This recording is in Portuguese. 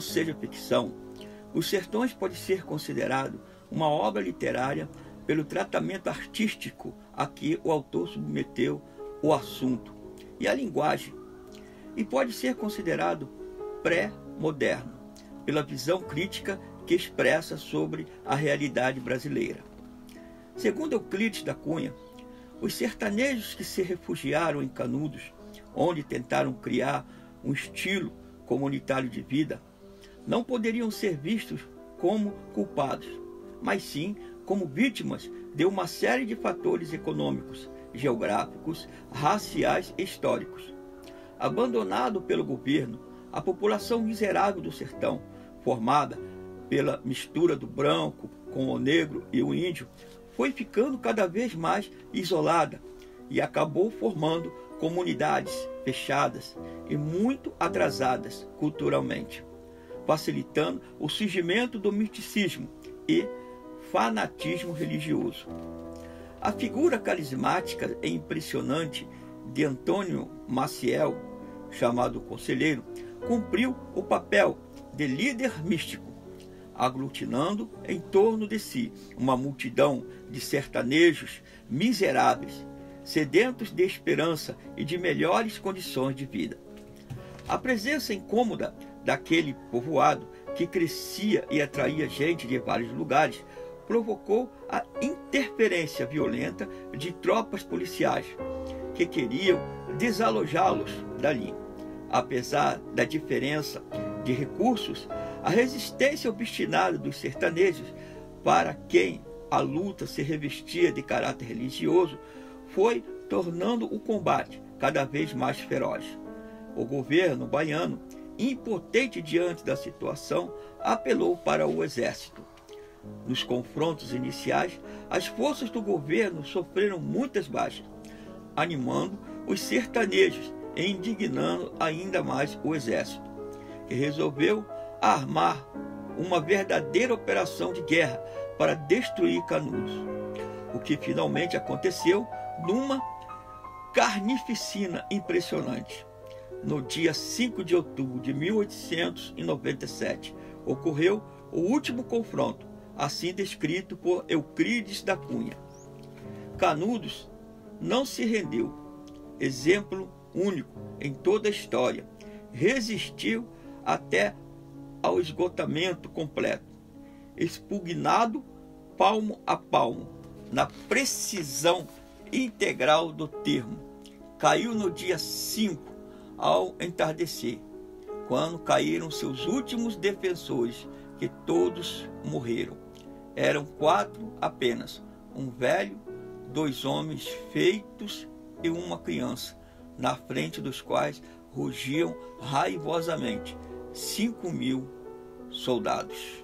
seja ficção, Os Sertões pode ser considerado uma obra literária pelo tratamento artístico a que o autor submeteu o assunto e a linguagem, e pode ser considerado pré-moderno pela visão crítica que expressa sobre a realidade brasileira. Segundo Euclides da Cunha, os sertanejos que se refugiaram em Canudos, onde tentaram criar um estilo comunitário de vida, não poderiam ser vistos como culpados, mas sim como vítimas de uma série de fatores econômicos, geográficos, raciais e históricos. Abandonado pelo governo, a população miserável do sertão, formada pela mistura do branco com o negro e o índio, foi ficando cada vez mais isolada e acabou formando comunidades fechadas e muito atrasadas culturalmente, facilitando o surgimento do misticismo e fanatismo religioso. A figura carismática e impressionante de Antônio Maciel, chamado Conselheiro, cumpriu o papel de líder místico, aglutinando em torno de si uma multidão de sertanejos miseráveis, sedentos de esperança e de melhores condições de vida. A presença incômoda daquele povoado que crescia e atraía gente de vários lugares provocou a interferência violenta de tropas policiais que queriam desalojá-los dali. Apesar da diferença de recursos, a resistência obstinada dos sertanejos, para quem a luta se revestia de caráter religioso, foi tornando o combate cada vez mais feroz. O governo baiano, impotente diante da situação, apelou para o exército. Nos confrontos iniciais, as forças do governo sofreram muitas baixas, animando os sertanejos e indignando ainda mais o exército, que resolveu armar uma verdadeira operação de guerra para destruir Canudos, o que finalmente aconteceu numa carnificina impressionante. No dia 5 de outubro de 1897, ocorreu o último confronto, assim descrito por Euclides da Cunha. Canudos não se rendeu, exemplo único em toda a história, resistiu até ao esgotamento completo, expugnado palmo a palmo, na precisão integral do termo. Caiu no dia 5, ao entardecer, quando caíram seus últimos defensores, que todos morreram. Eram quatro apenas: um velho, dois homens feitos e uma criança, na frente dos quais rugiam raivosamente cinco mil soldados.